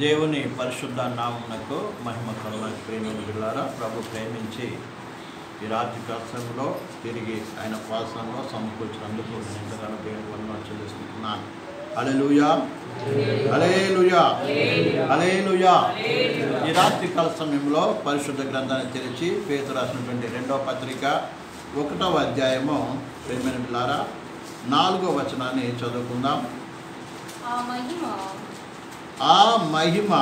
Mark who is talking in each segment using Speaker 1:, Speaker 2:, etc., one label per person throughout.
Speaker 1: దేవుని పరిశుద్ధ నామమునకు మహిమ కరుణ ప్రేమిని బిళ్ళారా ప్రభు ప్రేమించి ఈ రాత్రి ప్రసంగంలో తిరిగి ఆయన ప్రాసంలో సమకూర్చినందుకు ఎంతగానో దేవుని పనులు చెల్లిస్తున్నాను. అలెలుయా అలేలుయా అలేలుయా ఈ రాత్రి కాల సమయంలో పరిశుద్ధ గ్రంథాన్ని తెరిచి పేరు రాసినటువంటి రెండవ పత్రిక ఒకటవ అధ్యాయము ప్రేమైన నాలుగో వచనాన్ని చదువుకుందాం.
Speaker 2: ఆ మహిమ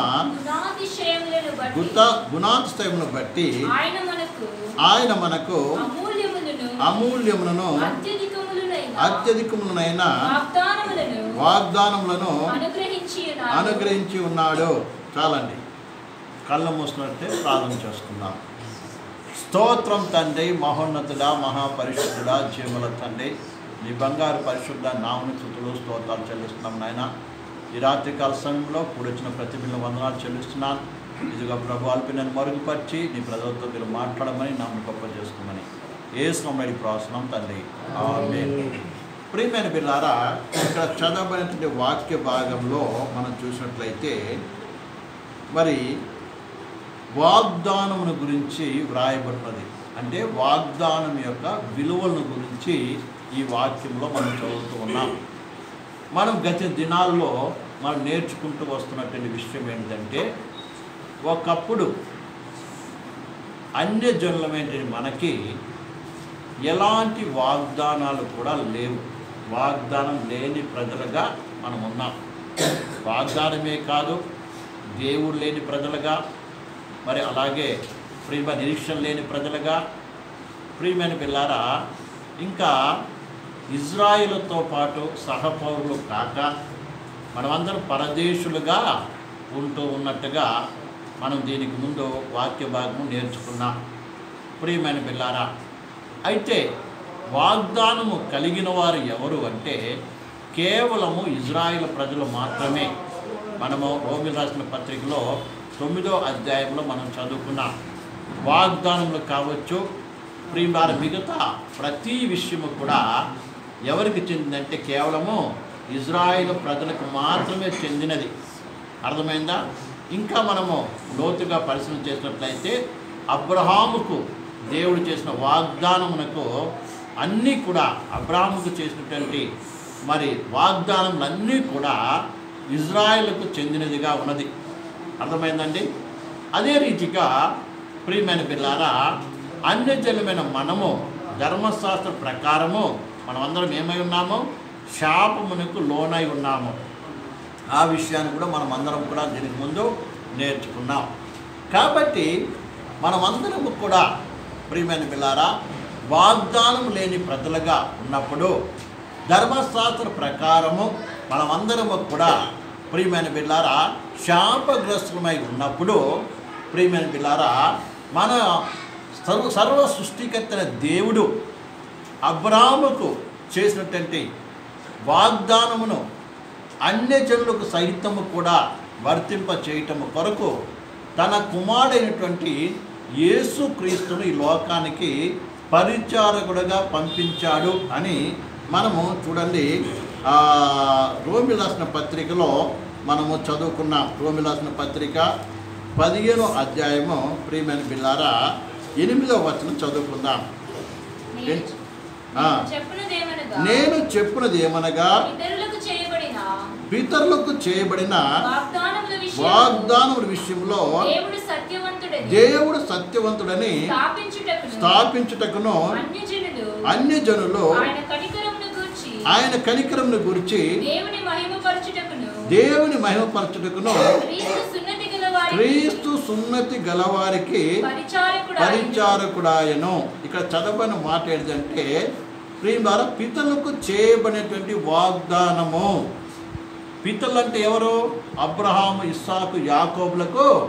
Speaker 1: గుత గుణాతిశయమును బట్టి
Speaker 2: ఆయన మనకు అమూల్యములను
Speaker 1: అమూల్యములను
Speaker 2: అత్యధికములైన
Speaker 1: అత్యధికములనైన
Speaker 2: వాగ్దానములను అనుగ్రహించి ఉన్నాడు.
Speaker 1: చాలండి. కళ్ళ మూసినట్టే ప్రార్థన చేసుకుందాం స్తోత్రం తండ్రి మహోన్నతుడా మహాపరిశుద్ధుడా జీవుల తండ్రి. నీ బంగారు పరిశుద్ధ నామని స్థుతులు స్తోత్రాలు చెల్లిస్తున్నాం నాయన. ఈ రాత్రి కాల సమయంలో కూడొచ్చిన ప్రతి బిడ్డ వందనాలు చెల్లిస్తున్నాను. ఇదిగా ప్రభు అల్పి నన్ను మరుగుపరిచి నీ ప్రజలతో మీరు మాట్లాడమని నన్ను గొప్ప చేసుకోమని. ఏ శ్రమడి ప్రాసనం తండ్రి. ప్రియమైన బిల్లారా ఇక్కడ చదవబడినటువంటి వాక్య భాగంలో మనం చూసినట్లయితే మరి వాగ్దానమును గురించి వ్రాయబడినది అంటే వాగ్దానం యొక్క విలువలను గురించి ఈ వాక్యంలో మనం చదువుతూ ఉన్నాం. మనం గత దినాల్లో మనం నేర్చుకుంటూ వస్తున్నటువంటి విషయం ఏంటంటే ఒకప్పుడు అన్యజనులమైనటువంటి మనకి ఎలాంటి వాగ్దానాలు కూడా లేవు. వాగ్దానం లేని ప్రజలుగా మనం ఉన్నాం. వాగ్దానమే కాదు దేవుడు లేని ప్రజలుగా మరి అలాగే ప్రియమ నిరీక్షణ లేని ప్రజలుగా. ప్రియమైన పిల్లారా ఇంకా ఇజ్రాయిల్తో పాటు సహపౌరులు కాక మనమందరం పరదేశులుగా ఉంటూ ఉన్నట్టుగా మనం దీనికి ముందు వాక్య భాగము నేర్చుకున్నాం. ప్రియమైన పిల్లారా అయితే వాగ్దానము కలిగిన వారు ఎవరు అంటే కేవలము ఇజ్రాయిల్ ప్రజలు మాత్రమే. మనము రోమి రాసిన పత్రికలో తొమ్మిదో అధ్యాయంలో మనం చదువుకున్నాం. వాగ్దానములు కావచ్చు ప్రియమార మిగతా ప్రతి విషయము కూడా ఎవరికి చెందిందంటే కేవలము ఇజ్రాయిల్ ప్రజలకు మాత్రమే చెందినది. అర్థమైందా? ఇంకా మనము లోతుగా పరిశీలన చేసినట్లయితే అబ్రహాముకు దేవుడు చేసిన వాగ్దానమునకు అన్నీ కూడా అబ్రాహాముకు చేసినటువంటి మరి వాగ్దానములన్నీ కూడా ఇజ్రాయిల్కు చెందినదిగా ఉన్నది. అర్థమైందండి? అదే రీతిగా ప్రియమైన పిల్లారా అన్యజనులమైన మనము ధర్మశాస్త్ర ప్రకారము మనమందరం ఏమై ఉన్నాము? శాపమునకు లోనై ఉన్నాము. ఆ విషయాన్ని కూడా మనం అందరం కూడా దీనికి ముందు నేర్చుకున్నాం. కాబట్టి మనమందరము కూడా ప్రియమైన పిల్లారా వాగ్దానం లేని ప్రజలుగా ఉన్నప్పుడు ధర్మశాస్త్ర ప్రకారము మనమందరము కూడా ప్రియమైన పిల్లారా శాపగ్రస్తులమై ఉన్నప్పుడు ప్రియమైన పిల్లారా మన సర్వ సర్వ సృష్టికర్తన దేవుడు అబ్రాముకు చేసినటువంటి వాగ్దానమును అన్యజనులకు సహితము కూడా వర్తింప చేయటము కొరకు తన కుమారుడైనటువంటి యేసుక్రీస్తును ఈ లోకానికి పరిచారకుడుగా పంపించాడు అని మనము చూడండి. రోమి రాసిన పత్రికలో మనము చదువుకున్నాం రోమి రాసిన పత్రిక పదిహేనో అధ్యాయము ప్రియమైన బిల్లారా ఎనిమిదో వచనం చదువుకుందాం.
Speaker 2: నేను
Speaker 1: చెప్పినది ఏమనగా పితరులకు చేయబడిన
Speaker 2: వాగ్దానముల విషయం
Speaker 1: వాగ్దానముల విషయంలో
Speaker 2: దేవుడు సత్యవంతుడని స్థాపించుటకును అన్యజనులు
Speaker 1: అన్యజనులు
Speaker 2: ఆయన కనికరమును గూర్చి
Speaker 1: ఆయన కనికరమును గురించి
Speaker 2: దేవుని మహిమపరచుటకును
Speaker 1: దేవుని మహిమపరచుటకును
Speaker 2: క్రీస్తు సున్నతి
Speaker 1: గలవారికి
Speaker 2: పరిచారకుడు
Speaker 1: పరిచారకుడాయను. ఇక్కడ చదవని మాట ఏంటంటే ప్రియులారా పితలకు చేయబడినటువంటి వాగ్దానము. పితలు అంటే ఎవరు? అబ్రహాము ఇస్సాకు యాకోబులకు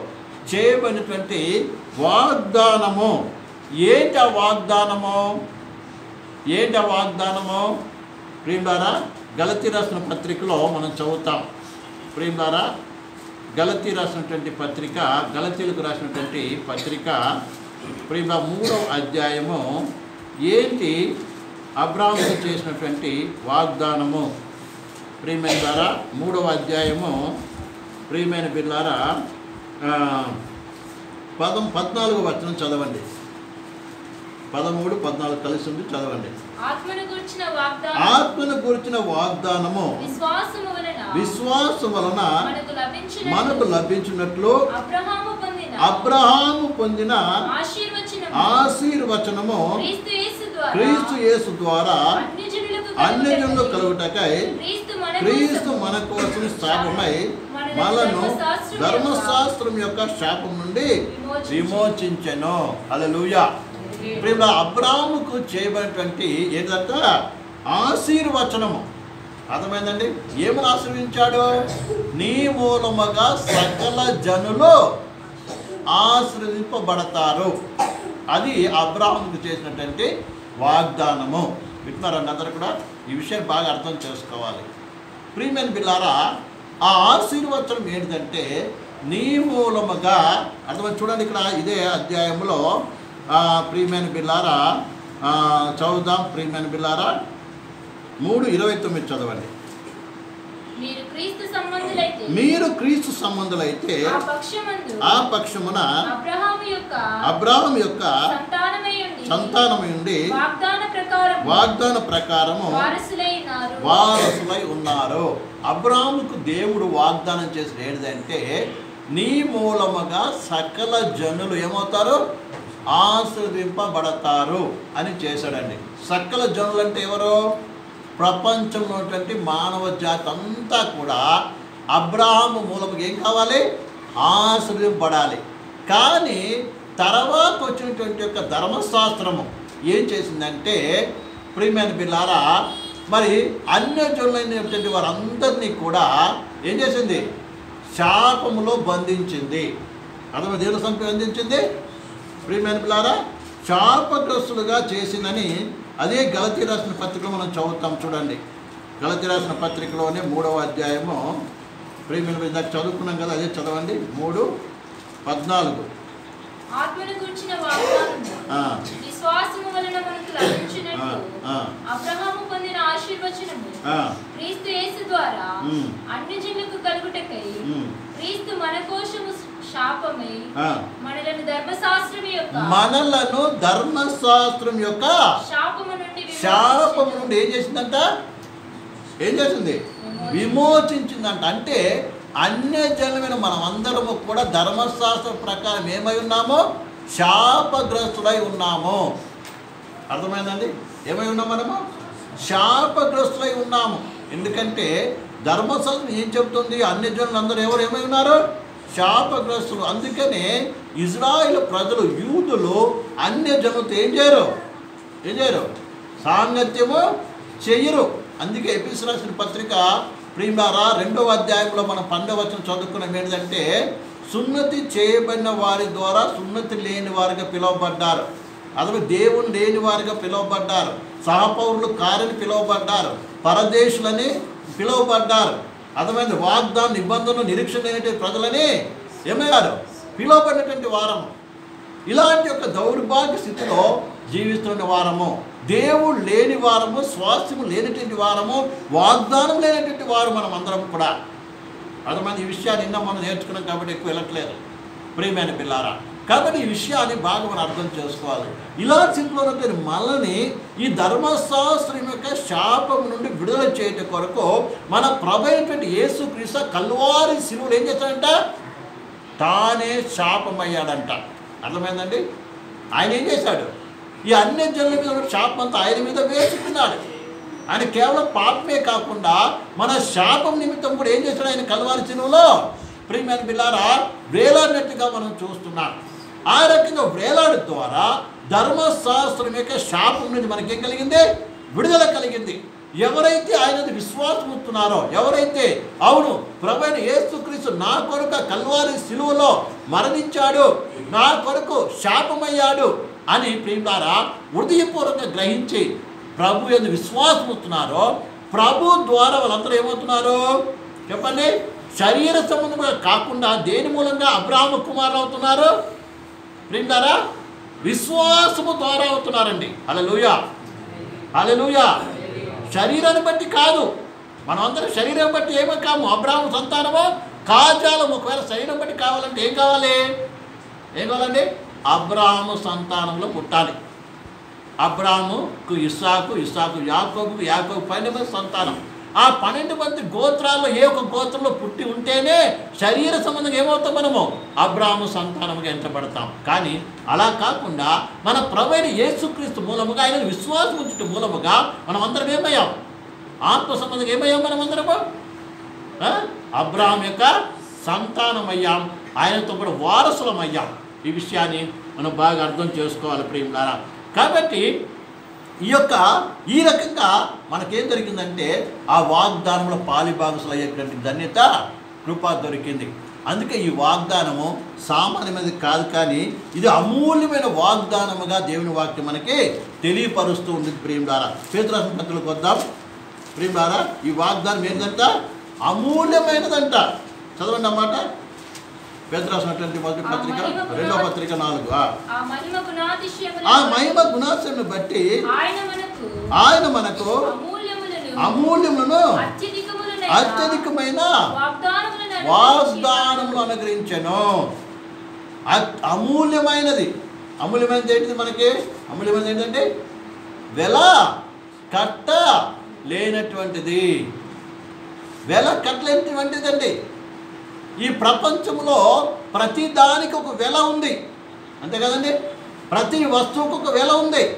Speaker 1: చేయబడినటువంటి వాగ్దానము. ఏంటి ఆ వాగ్దానము? ఏంటి ఆ వాగ్దానము? ప్రియులారా గలతి రాసిన పత్రికలో మనం చదువుతాం. ప్రియులారా గలతీ రాసినటువంటి పత్రిక గలతీలకు రాసినటువంటి పత్రిక ప్రియుల మూడవ అధ్యాయము. ఏంటి? అబ్రాహ్మకు చేసినటువంటి వాగ్దానము. ప్రియమైన ద్వారా మూడవ అధ్యాయము. ప్రియమైన బిల్లారా పదం పద్నాలుగు వచనం చదవండి. పదమూడు పద్నాలుగు కలిసి ఉంది చదవండి.
Speaker 2: ఆత్మను గురించిన
Speaker 1: వాగ్దానము. విశ్వాసం వలన.
Speaker 2: మనకు లభించిన
Speaker 1: మనకు లభించినట్లు
Speaker 2: అబ్రహాము పొందిన. ఆశీర్వచనము. క్రీస్తు యేసు ద్వారా. అన్ని
Speaker 1: అన్యజనులు
Speaker 2: కలుగుటకై. క్రీస్తు మన కోసం.
Speaker 1: శాపమై మనను ధర్మశాస్త్రం యొక్క శాపం నుండి విమోచించెను. హల్లెలూయా. ప్రేమ అబ్రాముకు చేయబడినటువంటి ఏంటంట? ఆశీర్వచనము. అర్థమైందండి? ఏమని ఆశ్రయించాడు నీ మూలముగా సకల జనులు ఆశ్రయింపబడతారు అది అబ్రాహంకు చేసినటువంటి వాగ్దానము. వింటున్నారండి అందరూ కూడా? ఈ విషయం బాగా అర్థం చేసుకోవాలి. ప్రీమియం బిల్లారా ఆ ఆశీర్వచనం ఏంటంటే నీ మూలముగా అర్థమైంది చూడండి ఇక్కడ ఇదే అధ్యాయంలో ప్రియమైన బిల్లారా చదువుదాం ప్రియమైన బిల్లారా మూడు ఇరవై తొమ్మిది చదవండి.
Speaker 2: మీరు క్రీస్తు సంబంధులైతే ఆ
Speaker 1: పక్షమున అబ్రాహం యొక్క
Speaker 2: సంతానమై ఉండి వాగ్దాన ప్రకారం
Speaker 1: వాగ్దాన ప్రకారము వారసులై ఉన్నారు. అబ్రాహముకు దేవుడు వాగ్దానం చేసిన ఏంటంటే నీ మూలముగా సకల జనులు ఏమవుతారు? ఆశీర్వింపబడతారు అని చేశాడండి. సకల జనులు అంటే ఎవరు? ప్రపంచంలో ఉన్నటువంటి మానవ జాతి అంతా కూడా అబ్రాహాము మూలముగా ఏం కావాలి? ఆశీర్వింపబడాలి కానీ తర్వాత వచ్చినటువంటి యొక్క ధర్మశాస్త్రము ఏం చేసిందంటే ప్రియమైన బిల్లారా మరి అన్యజనులైనటువంటి వారందరినీ కూడా ఏం చేసింది? శాపములో బంధించింది. అర్థం దేవుని సంపి బంధించింది. ప్రియమైన పిల్లారా శాపగ్రస్తులుగా చేసిందని అదే గలతీ రాసిన పత్రికలో మనం చదువుతాం. చూడండి. గలతీ రాసిన పత్రికలోనే మూడవ అధ్యాయము. ప్రియమైన ఇందాక చదువుకున్నాం కదా అదే చదవండి. మూడు పద్నాలుగు.
Speaker 2: ఆత్మను గురించిన వాగ్దానము
Speaker 1: ఆ,
Speaker 2: విశ్వాసము వలన మనకు లభించినట్టు అబ్రహాము ఆశీర్వచనము. క్రీస్తు యేసు ద్వారా అన్ని జనులకు కలుగుటకై క్రీస్తు మన కోసము శాపమై. మనలను ధర్మశాస్త్రం యొక్క
Speaker 1: మనలను ధర్మశాస్త్రం యొక్క
Speaker 2: శాపము నుండి
Speaker 1: శాపం
Speaker 2: విమోచించెను.
Speaker 1: నుండి ఏం చేసిందంట? ఏం చేసింది? విమోచించిందంట. అంటే అన్య జన్మైన మనం అందరము కూడా ధర్మశాస్త్రం ప్రకారం ఏమై ఉన్నామో? శాపగ్రస్తులై ఉన్నాము. అర్థమైందండి? ఏమై ఉన్నాం మనము? శాపగ్రస్తులై ఉన్నాము. ఎందుకంటే ధర్మశాస్త్రం ఏం చెప్తుంది? అన్ని జనులు అందరూ ఎవరు ఏమై ఉన్నారు శాపగ్రస్తులు. అందుకనే ఇజ్రాయిల్ ప్రజలు యూదులు అన్య జనులతో ఏం చేయరు? ఏం చేయరు? సాంగత్యము చెయ్యరు అందుకే ఎపిస్ రాసిన పత్రిక ప్రియులారా రెండవ అధ్యాయంలో మనం పన్నెండవ చదువుకున్నాం. ఏంటంటే సున్నతి చేయబడిన వారి ద్వారా సున్నతి లేని వారిగా పిలువబడ్డారు. అసలు దేవుని లేని వారిగా పిలువబడ్డారు. సహపౌరులు కారని పిలువబడ్డారు. పరదేశులని పిలువబడ్డారు. అర్థమైంది? వాగ్దాన నిబంధనలు నిరీక్షణ లేనటువంటి ప్రజలని ఏమయ్యారు పిలువబడినటువంటి వారము. ఇలాంటి యొక్క దౌర్భాగ్య స్థితిలో జీవిస్తున్న వారము. దేవుడు లేని వారము స్వాస్థ్యము లేనటువంటి వారము వాగ్దానం లేనటువంటి వారు మనం అందరం కూడా. అర్థమైంది? ఈ విషయాన్ని నిన్న మనం నేర్చుకున్నాం కాబట్టి ఎక్కువ వెళ్ళట్లేదు ప్రియమైన పిల్లారా కాబట్టి ఈ విషయాన్ని బాగా మనం అర్థం చేసుకోవాలి. ఇలా స్థితిలో ఉన్నటువంటి మనల్ని ఈ ధర్మశాస్త్రం యొక్క శాపం నుండి విడుదల చేయటం కొరకు మన ప్రభు అయినటువంటి యేసు క్రీస్తు కల్వారి శిలువులు ఏం చేస్తాడంట? తానే శాపమయ్యాడంట. అర్థమైందండి? ఆయన ఏం చేశాడు? ఈ అన్ని జనుల మీద శాపం అంతా ఆయన మీద వేసుకున్నాడు. ఆయన కేవలం పాపమే కాకుండా మన శాపం నిమిత్తం కూడా ఏం చేశాడు ఆయన కలవారి చినువులో ప్రియమైన బిల్లారా వేలాడినట్టుగా మనం చూస్తున్నాం. ఆ రకంగా వేలాడు ద్వారా ధర్మశాస్త్రం యొక్క శాపం నుంచి మనకేం కలిగింది? విడుదల కలిగింది. ఎవరైతే ఆయన విశ్వాసం ఉంటున్నారో ఎవరైతే అవును ప్రభైన యేసుక్రీస్తు నా కొరకు కల్వారి సిలువలో మరణించాడు నా కొరకు శాపమయ్యాడు అని ప్రియులారా హృదయపూర్వకంగా గ్రహించి ప్రభు ఎందు విశ్వాసం ఉంటున్నారో ప్రభు ద్వారా వాళ్ళందరూ ఏమవుతున్నారు? చెప్పండి. శరీర సంబంధంగా కాకుండా దేని మూలంగా అబ్రాహ్మ కుమారులు అవుతున్నారు? ప్రియులారా విశ్వాసము ద్వారా అవుతున్నారండి. అలలుయా అలలుయా శరీరాన్ని బట్టి కాదు. మనం అందరం శరీరం బట్టి ఏమో కాము? అబ్రాహ్మ సంతానమో? కాజాలం. ఒకవేళ శరీరం బట్టి కావాలంటే ఏం కావాలి? ఏం కావాలండి? అబ్రాహము సంతానంలో పుట్టాలి. అబ్రాహముకు ఇస్సాకు ఇస్సాకు యాకోబుకు యాకోబు పైన సంతానం. ఆ పన్నెండు మంది గోత్రాల్లో ఏ ఒక గోత్రంలో పుట్టి ఉంటేనే శరీర సంబంధం ఏమవుతాం మనము? అబ్రాహము సంతానముగా ఎంచబడతాం. కానీ అలా కాకుండా మన ప్రవైన యేసుక్రీస్తు మూలముగా ఆయన విశ్వాసం ఉంచుట మూలముగా మనం అందరం ఏమయ్యాం? ఆత్మ సంబంధం ఏమయ్యాం మనం అందరము అబ్రాహం యొక్క సంతానమయ్యాం. ఆయనతో కూడా వారసులమయ్యాం. ఈ విషయాన్ని మనం బాగా అర్థం చేసుకోవాలి ప్రేమిలారా కాబట్టి ఈ యొక్క ఈ రకంగా మనకేం దొరికిందంటే ఆ వాగ్దానంలో పాలిభాగసులు అయ్యేటువంటి ధన్యత కృప దొరికింది. అందుకే ఈ వాగ్దానము సామాన్యమైనది కాదు కానీ ఇది అమూల్యమైన వాగ్దానముగా దేవుని వాక్యం మనకి తెలియపరుస్తూ ఉంది ప్రియులారా. పేతురాసిన పత్రులకు వద్దాం. ప్రియులారా ఈ వాగ్దానం ఏంటంట అమూల్యమైనదంట. చదవండి అన్నమాట పేదరాసినటువంటి మొదటి పత్రిక రెండో పత్రిక నాలుగు. ఆ.
Speaker 2: మహిమ
Speaker 1: గుణాశను బట్టి
Speaker 2: ఆయన మనకు అమూల్యములను
Speaker 1: అత్యధికమైన వాగ్దానములు అనుగ్రహించను. అమూల్యమైనది. అమూల్యమైనది ఏంటిది మనకి? అమూల్యమైనది ఏంటంటే వెల కట్ట లేనటువంటిది. వెల కట్టలేనటువంటిదండి ఈ ప్రపంచంలో ప్రతి దానికి ఒక వెల ఉంది. అంతే కదండి? ప్రతి వస్తువుకు ఒక వెల ఉంది.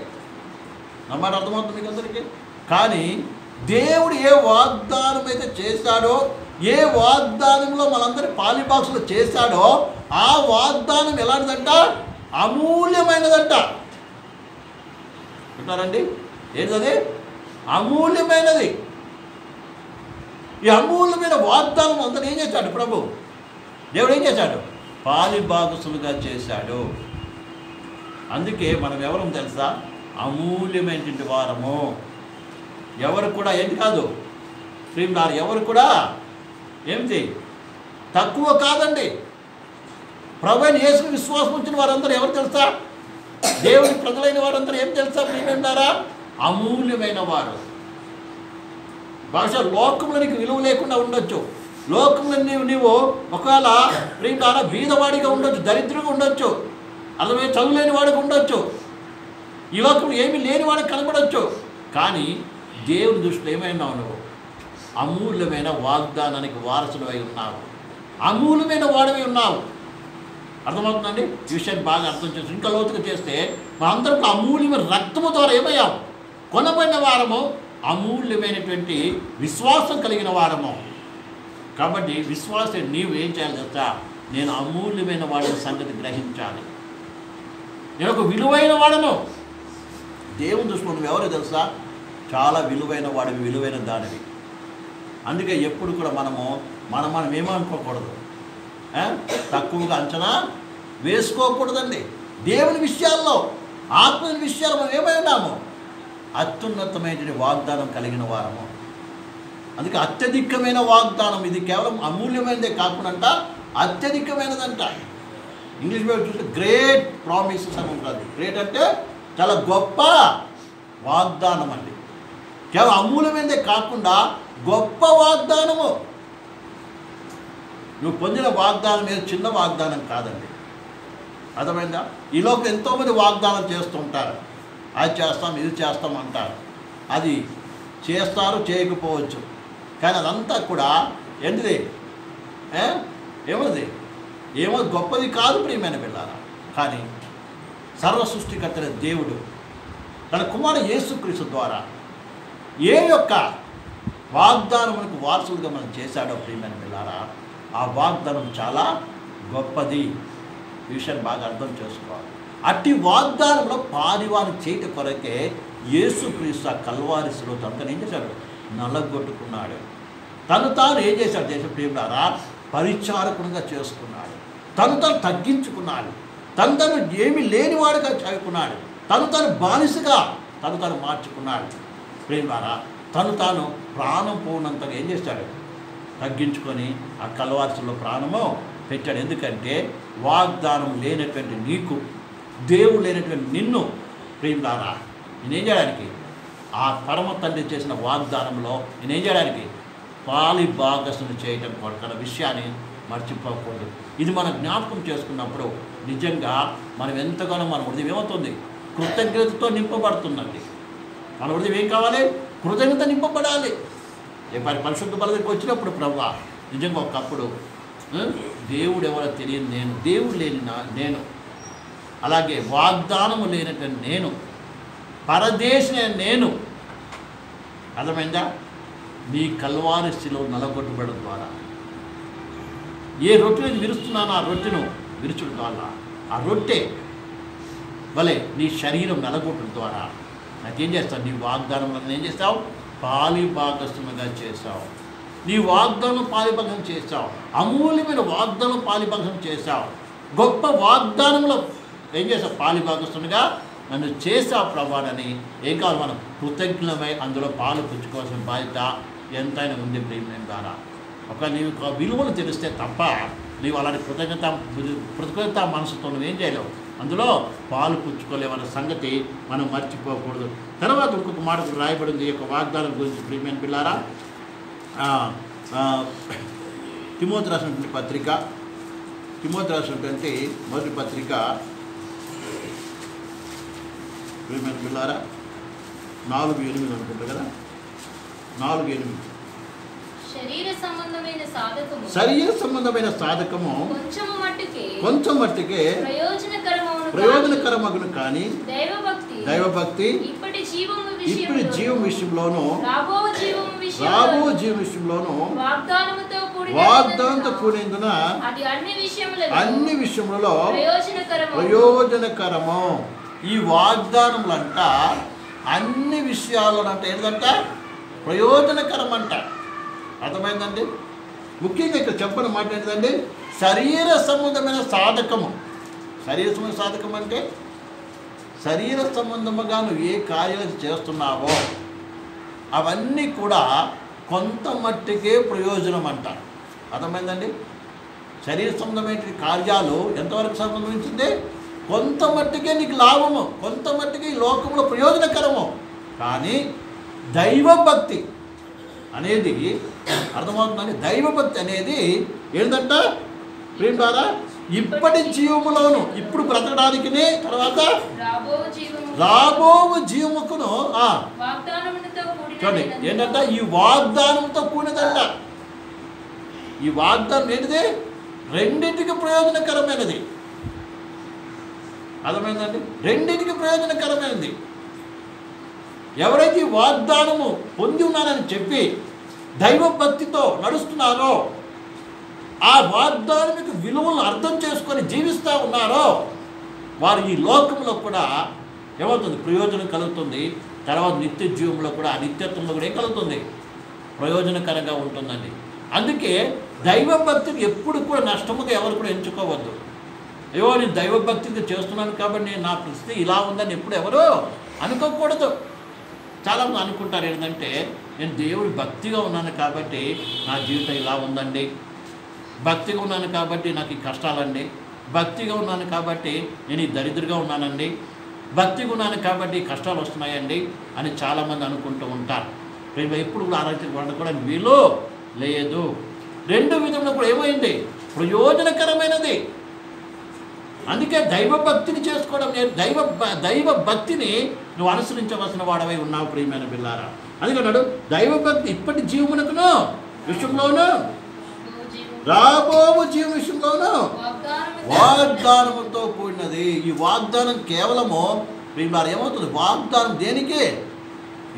Speaker 1: నమ్మాట అర్థమవుతుంది మీకు అందరికీ? కానీ దేవుడు ఏ వాగ్దానం అయితే చేశాడో ఏ వాగ్దానంలో మనందరి పాలిబాక్స్లో చేశాడో ఆ వాగ్దానం ఎలాంటిదంట? అమూల్యమైనదంట. వింటారండి ఏంటది? అమూల్యమైనది. ఈ అమూల్యమైన వాగ్దానం అందరూ ఏం చేశాడు ప్రభు దేవుడు ఏం చేశాడు? పాలిభాగసులుగా చేశాడు. అందుకే మనం ఎవరం తెలుసా? అమూల్యమైనటువంటి వారము. ఎవరు కూడా ఏంటి కాదు. ప్రియులారు ఎవరు కూడా ఏమిటి? తక్కువ కాదండి. ప్రభుని యేసుని విశ్వాసం ఉంచిన వారందరూ ఎవరు తెలుసా? దేవుని ప్రజలైన వారందరూ ఏం తెలుసా ప్రియులారా? అమూల్యమైన వారు. బహుశా లోకంలోనికి విలువ లేకుండా ఉండొచ్చు. లోకం నీవు ఒకవేళ ప్రియులారా బీదవాడిగా ఉండొచ్చు దరిద్రంగా ఉండొచ్చు అర్థమే చదువులేని వాడికి ఉండొచ్చు ఈ ఏమి ఏమీ లేని వాడికి కనబడొచ్చు కానీ దేవుని దృష్టిలో ఏమైనావు నువ్వు? అమూల్యమైన వాగ్దానానికి వారసుడు అయి ఉన్నావు. అమూల్యమైన వాడివి ఉన్నావు. అర్థమవుతుందండి? ఈ విషయాన్ని బాగా అర్థం చేసి ఇంకా లోతుగా చేస్తే మా అందరం అమూల్యమైన రక్తము ద్వారా ఏమయ్యాము కొనబడిన వారము అమూల్యమైనటువంటి విశ్వాసం కలిగిన వారము. కాబట్టి విశ్వాసం నీవు ఏం చేయాలి తెలుసా నేను అమూల్యమైన వాడిని సంగతి గ్రహించాలి. నేను ఒక విలువైన వాడను. దేవుని దృష్టిలో నువ్వు ఎవరో తెలుసా? చాలా విలువైన వాడివి విలువైన దానివి. అందుకే ఎప్పుడు కూడా మనము మనం మనం ఏమనుకోకూడదు. తక్కువగా అంచనా వేసుకోకూడదండి. దేవుని విషయాల్లో ఆత్మని విషయాల్లో మనం ఏమై ఉన్నాము? అత్యున్నతమైన వాగ్దానం కలిగిన వారము. అందుకే అత్యధికమైన వాగ్దానం. ఇది కేవలం అమూల్యమైనదే కాకుండా అత్యధికమైనదంట. ఇంగ్లీష్ మీద చూస్తే గ్రేట్ ప్రామిసెస్ అని ఉంటుంది. గ్రేట్ అంటే చాలా గొప్ప వాగ్దానం అండి. కేవలం అమూల్యమైనదే కాకుండా గొప్ప వాగ్దానము. నువ్వు పొందిన వాగ్దానం ఏదో చిన్న వాగ్దానం కాదండి. అర్థమైందా? ఈలోపు ఎంతోమంది వాగ్దానం చేస్తుంటారు అది చేస్తాం ఇది చేస్తాం అంటారు. అది చేస్తారు చేయకపోవచ్చు. కానీ అదంతా కూడా ఏంటిది? ఏమది? ఏమో గొప్పది కాదు ప్రియమైన పిల్లారా కానీ సర్వ సృష్టికర్తైన దేవుడు. తన కుమారు యేసుక్రీస్తు ద్వారా ఏ యొక్క వాగ్దానములకు వారసులుగా మనం చేశాడో ప్రియమైన పిల్లారా ఆ వాగ్దానం చాలా గొప్పది. ఈ విషయాన్ని బాగా అర్థం చేసుకోవాలి. అట్టి వాగ్దానంలో పారివారు చేయట కొరకే యేసుక్రీస్తు ఆ కల్వారి శిలో తనతో ఏం చేశాడు? నల్లగొట్టుకున్నాడు తను తాను ఏం చేశాడు దేశ ప్రియులారా? పరిచారకునిగా చేసుకున్నాడు. తను తను తగ్గించుకున్నాడు. తను తను ఏమి లేనివాడుగా చదువుకున్నాడు. తను తను బానిసగా తను తను మార్చుకున్నాడు. ప్రియులారా తను తాను ప్రాణం పోనంతగా ఏం చేశాడు తగ్గించుకొని ఆ కలవార్సులో ప్రాణము పెట్టాడు. ఎందుకంటే వాగ్దానం లేనటువంటి నీకు దేవుడు లేనటువంటి నిన్ను ప్రియులారా నేనేం చేయడానికి ఆ పరమ తండ్రి చేసిన వాగ్దానంలో నేనేం చేయడానికి? పాలి భాగస్సును చేయటం కొరకన విషయాన్ని మర్చిపోకూడదు. ఇది మనం జ్ఞాపకం చేసుకున్నప్పుడు నిజంగా మనం ఎంతగానో మన హృదయం ఏమవుతుంది? కృతజ్ఞతతో నింపబడుతుందండి. మన హృదయం ఏం కావాలి? కృతజ్ఞత నింపబడాలి. మరి పరిశుద్ధ పరిశుద్ధ బలకి వచ్చినప్పుడు ప్రభా నిజంగా ఒకప్పుడు దేవుడు ఎవరో తెలియని నేను దేవుడు లేని నా నేను. అలాగే వాగ్దానము లేనటువంటి నేను పరదేశిన నేను. అర్థమైందా? నీ కల్వారి స్థితిలో నలగొట్టుబడడం ద్వారా. ఏ రొట్టెని నేను విరుస్తున్నానో ఆ రొట్టెను విరుచుడు ద్వారా. ఆ రొట్టె భలే నీ శరీరం నలగొట్టడం ద్వారా. నాకేం చేస్తావు? నీ వాగ్దానం ఏం చేస్తావు? పాలిభాగస్తులుగా చేశావు నీ వాగ్దానం పాలిభాగం చేశావు అమూల్యమైన వాగ్దానం పాలిభాగం చేశావు గొప్ప వాగ్దానంలో ఏం చేస్తావు? పాలిభాగస్తునిగా నన్ను చేసా ప్రభానని ఏం కాదు మనం కృతజ్ఞమై అందులో పాలు పుచ్చుకోవాల్సిన బాధ్యత ఎంతైనా ఉంది ప్రేమ ద్వారా ఒక నీవు ఒక విలువలు తెలిస్తే తప్ప నీవు అలాంటి కృతజ్ఞత కృతజ్ఞత మనసుతో నువ్వేం చేయలేవు. అందులో పాలు పుచ్చుకోలేమన్న సంగతి మనం మర్చిపోకూడదు. తర్వాత ఇంకొక మాట రాయబడింది ఈ యొక్క వాగ్దానం గురించి ప్రీమియం పిల్లారా తిమోతి రాసినటువంటి పత్రిక తిమోతి రాసినటువంటి మొదటి పత్రిక ప్రియమైన పిల్లారా నాలుగు ఎనిమిది అనుకుంటా కదా? నాలుగు ఎనిమిది.
Speaker 2: శరీర సంబంధమైన సాధకము
Speaker 1: శరీర సంబంధమైన సాధకము
Speaker 2: కొంచెము మట్టుకే
Speaker 1: కొంచెం మట్టుకే ప్రయోజనకరమగును కానీ
Speaker 2: దైవభక్తి
Speaker 1: దైవభక్తి
Speaker 2: ఇప్పటి జీవము
Speaker 1: ఇప్పుడు జీవం విషయంలోనూ
Speaker 2: రాబో విషయంలో
Speaker 1: జీవం విషయంలోనూ వాగ్దాంతో కూడినందున
Speaker 2: అన్ని విషయములలో ప్రయోజనకరము
Speaker 1: ప్రయోజనకరము. ఈ వాగ్దానములంట అన్ని విషయాలనంట. ఏంటంట ప్రయోజనకరం అంట అర్థమైందండి? ముఖ్యంగా ఇక్కడ చెప్పని మాట ఏంటండి శరీర సంబంధమైన సాధకము. శరీర సంబంధ సాధకం అంటే శరీర సంబంధముగా నువ్వు ఏ కార్యాలు చేస్తున్నావో అవన్నీ కూడా కొంత మట్టికే ప్రయోజనం అంట అర్థమైందండి? శరీర సంబంధమైన కార్యాలు ఎంతవరకు సంబంధించింది? కొంత మట్టికే నీకు లాభము కొంత మట్టికి ఈ లోకంలో ప్రయోజనకరము. కానీ దైవభక్తి అనేది అర్థమవుతుందండి. దైవభక్తి అనేది ఏంటంట ప్రేమారా ఇప్పటి జీవములోను ఇప్పుడు బ్రతకడానికి తర్వాత
Speaker 2: రాబో జీవము.
Speaker 1: రాబో జీవముకును చూడండి ఏంటంట ఈ వాగ్దానంతో కూడినదంట. ఈ వాగ్దానం ఏంటిది? రెండింటికి ప్రయోజనకరమైనది. అర్థమైందండి? రెండింటికి ప్రయోజనకరమైనది ఎవరైతే వాగ్దానము పొంది ఉన్నానని చెప్పి దైవభక్తితో నడుస్తున్నారో ఆ వాగ్దానమికి విలువలను అర్థం చేసుకొని జీవిస్తూ ఉన్నారో వారు ఈ లోకంలో కూడా ఏమవుతుంది? ప్రయోజనం కలుగుతుంది. తర్వాత నిత్య జీవంలో కూడా ఆ నిత్యత్వంలో కూడా ఏం కలుగుతుంది? ప్రయోజనకరంగా ఉంటుందండి. అందుకే దైవభక్తిని ఎప్పుడు కూడా నష్టముగా ఎవరు కూడా ఎంచుకోవద్దు. అయ్యో నేను దైవభక్తిగా చేస్తున్నాను కాబట్టి నేను నా పరిస్థితి ఇలా ఉందని ఎప్పుడు ఎవరు అనుకోకూడదు. చాలామంది అనుకుంటారు ఏంటంటే నేను దేవుడి భక్తిగా ఉన్నాను కాబట్టి నా జీవితం ఇలా ఉందండి. భక్తిగా ఉన్నాను కాబట్టి నాకు ఈ కష్టాలండి. భక్తిగా ఉన్నాను కాబట్టి నేను ఈ దరిద్రగా ఉన్నానండి. భక్తిగా ఉన్నాను కాబట్టి కష్టాలు వస్తున్నాయండి అని చాలామంది అనుకుంటూ ఉంటారు. రేపు ఎప్పుడు కూడా ఆరోగ్యం కూడా వీలు లేదు. రెండు విధంలో కూడా ఏమైంది? ప్రయోజనకరమైనది. అందుకే దైవ భక్తిని చేసుకోవడం నేను దైవ భ- దైవ భక్తిని నువ్వు అనుసరించవలసిన వాడవై ఉన్నావు ప్రియమైన పిల్లారా అందుకన్నాడు దైవ భక్తి ఇప్పటి జీవమునకును విషయంలోను
Speaker 2: జీవము
Speaker 1: రాబోవు జీవ విషయంలోను
Speaker 2: వాగ్దానముతో
Speaker 1: వాగ్దానముతో కూడినది ఈ వాగ్దానం కేవలము ప్రియులారు ఏమవుతుంది? వాగ్దానం దేనికి?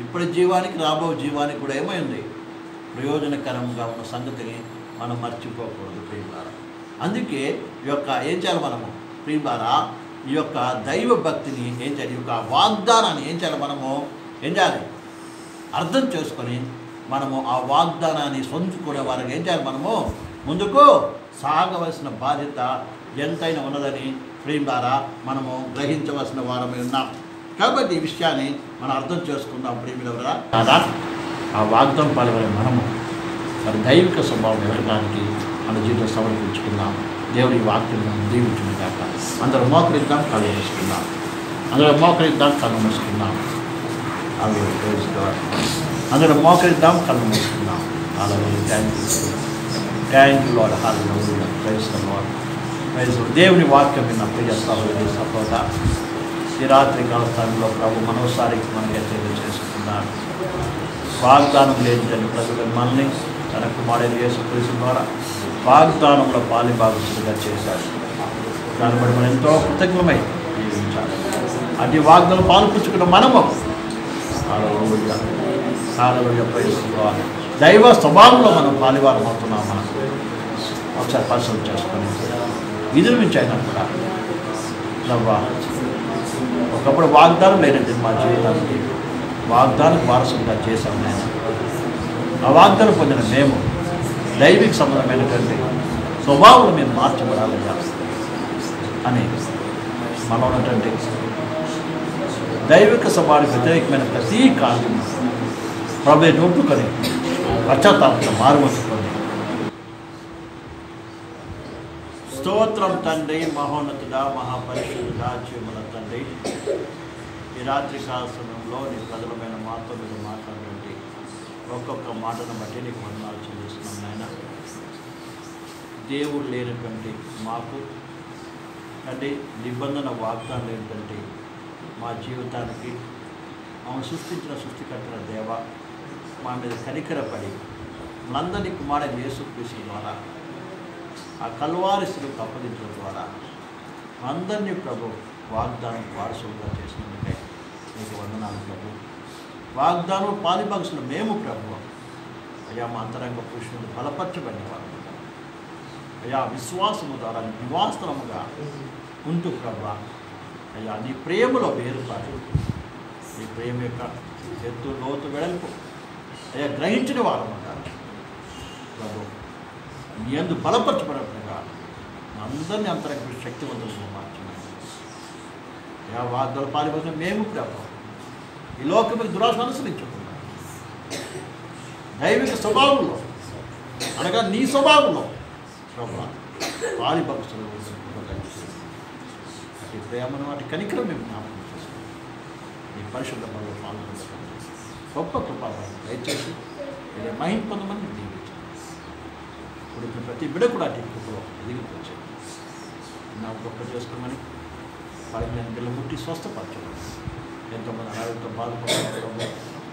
Speaker 1: ఇప్పటి జీవానికి రాబో జీవానికి కూడా ఏమైంది ప్రయోజనకరంగా ఉన్న సంగతిని మనం మర్చిపోకూడదు ప్రియులారా అందుకే ఈ యొక్క ఏం చేయాలి మనము? ప్రియులారా ఈ యొక్క దైవ భక్తిని ఏం చేయాలి? ఈ యొక్క వాగ్దానాన్ని ఏం చేయాలి మనము? ఏం చేయాలి? అర్థం చేసుకొని మనము ఆ వాగ్దానాన్ని సొంచుకునే వారికి ఏం చేయాలి మనము? ముందుకు సాగవలసిన బాధ్యత ఎంతైనా ఉన్నదని ప్రేమ ద్వారా మనము గ్రహించవలసిన వారమై ఉన్నాం. కాబట్టి ఈ విషయాన్ని మనం అర్థం చేసుకుందాం ప్రేమిల కాదా? ఆ వాగ్దానం పాల్గొనే మనము. మరి దైవిక స్వభావం ఎదగడానికి మన జీవితం సమర్పించుకుందాం. దేవుడి వాక్యం దీవించిన కాక అందరూ మోకరిద్దాం కళ్ళు వేసుకుందాం అందరూ మోకరిద్దాం కళ్ళు మూసుకుందాం. అవి అందరూ మోకరిద్దాం కళ్ళు మూసుకుందాం. అలాగే thank you thank you lord hallelujah praise the దేవుని వాక్యం విన్న ప్రియ సహోదరి సహోద. ఈ రాత్రి కాల సమయంలో ప్రభు మనోసారికి మనం హెచ్చరిక చేసుకున్నాడు వాగ్దానం అని ప్రజలు మనల్ని తన కుమారుడు యేసుక్రీస్తు ద్వారా వాగ్దానంలో పాలి భాగస్తులుగా చేశాడు. దాన్ని బట్టి మనం ఎంతో కృతజ్ఞమై జీవించాలి. అది వాగ్దానం పాల్పుచ్చుకున్న మనము హల్లెలూయా. దైవ స్వభావంలో మనం పాలివారం అవుతున్నాం మనం ఒకసారి పరిశ్రమ చేసుకొని విధుల కూడా నవ్వా ఒకప్పుడు వాగ్దానం లేనండి మా జీవితానికి వాగ్దానం వారసుగా చేశాం నేను. ఆ వాగ్దానం పొందిన మేము దైవిక సంబంధమైనటువంటి స్వభావం మేము మార్చబడాలయ్యా అని మనం ఉన్నటువంటి దైవిక స్వభావానికి వ్యతిరేకమైన ప్రతి కార్యం ప్రభు నొప్పుకొని పశ్చాత్తాపంతో మారుమర్చుకొని స్తోత్రం తండ్రి మహోన్నతుడా మహాపరిశుద్ధుడా చీమల తండ్రి. ఈ రాత్రి కాల సమయంలో నీ ప్రజలమైన మాతో మీరు మాట్లాడినటువంటి ఒక్కొక్క మాటను బట్టి నీకు వందాలు దేవుడు లేనటువంటి మాకు అంటే నిబంధన వాగ్దానం ఏంటంటే మా జీవితానికి ఆమె సృష్టించిన సృష్టికర్తల దేవ మా మీద కనికరపడి మనందరినీ కుమారుడు యేసుక్రీస్తు ద్వారా ఆ కల్వారిస్తులకు అప్పగించడం ద్వారా అందరినీ ప్రభు వాగ్దానం వారసులుగా చేసినందుకే మీకు వందనాలు ప్రభు. వాగ్దానం పాలిభంక్షులు మేము ప్రభు. అయ్యా మా అంతరంగ పురుషులు బలపరచబడిన వారు. అయ్యా విశ్వాసము ద్వారా నివాసనముగా ఉంటూ ప్రభా. అయ్యా నీ ప్రేమలో వేరుపాటు నీ ప్రేమ యొక్క ఎత్తు లోతు వెడల్పు. అయ్యా గ్రహించిన వారు ఉంటారు ప్రభు నీ అందు బలపరచబడకుండా అందరినీ అంతరంగ శక్తివంతులుగా మార్చినాయి యా వాగ్దాలు పాలిపోతున్న మేము ప్రభు ఈ లోకమికి దురాశ అనుసరించకుండా దైవిక స్వభావంలో అనగా నీ స్వభావంలో ప్రభు పాలిభక్తులు అటు ప్రేమను వాటి కనికరం మేము జ్ఞాపకం చేస్తాం నీ పరిశుద్ధ పనులు పాల్గొంటాం గొప్ప కృపాలను దయచేసి మీరు మహింపొందమని ఇప్పుడు ప్రతి బిడ కూడా అటు కృపలో ఎదిగిపోవచ్చు. నా గొప్ప చేసుకోమని వారికి నేను బిల్ల ముట్టి స్వస్థపరచడం ఎంతోమంది అనారోగ్యంతో బాధపడుతున్నారు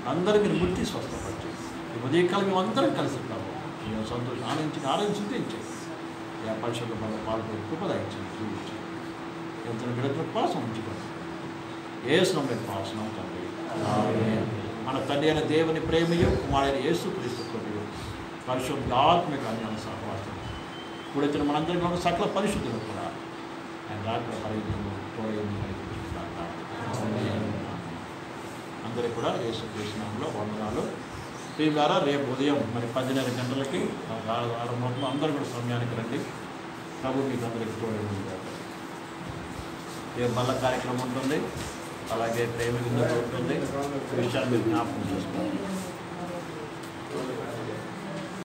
Speaker 1: అందరూ మీరు ముట్టి స్వస్థపరచు ఈ ఉదయకాలం మేము అందరం కలిసి ఉంటాము మేము సంతోషం ఆనందించి ఆనందించి మన పాల్గొని కృపదాయించండి చూపించండి ఎంత బిడ్డలకు పాసం ఉంచుకోండి. ఏసునం మేము పాసనం తండ్రి. మన తండ్రి అయిన దేవుని ప్రేమయు కుమారుడైన యేసు క్రీస్తు కృపయు పరిశుద్ధ ఆత్మిక అన్యాన సహవాసం కూడిన మనందరికీ ఉన్న సకల పరిశుద్ధులు కూడా ఆయన రాత్రి పరిగణను తోడేమి అందరికీ కూడా యేసు కృష్ణంలో వందనాలు. దీని ద్వారా రేపు ఉదయం మరి పదిన్నర గంటలకి ఆరంభం అందరూ కూడా సమయానికి రండి. ప్రభు మీకు అందరికి చూడండి రేపు మళ్ళా కార్యక్రమం ఉంటుంది అలాగే ప్రేమ ఉంటుంది విషయాలు మీరు జ్ఞాపకం చేసుకోండి.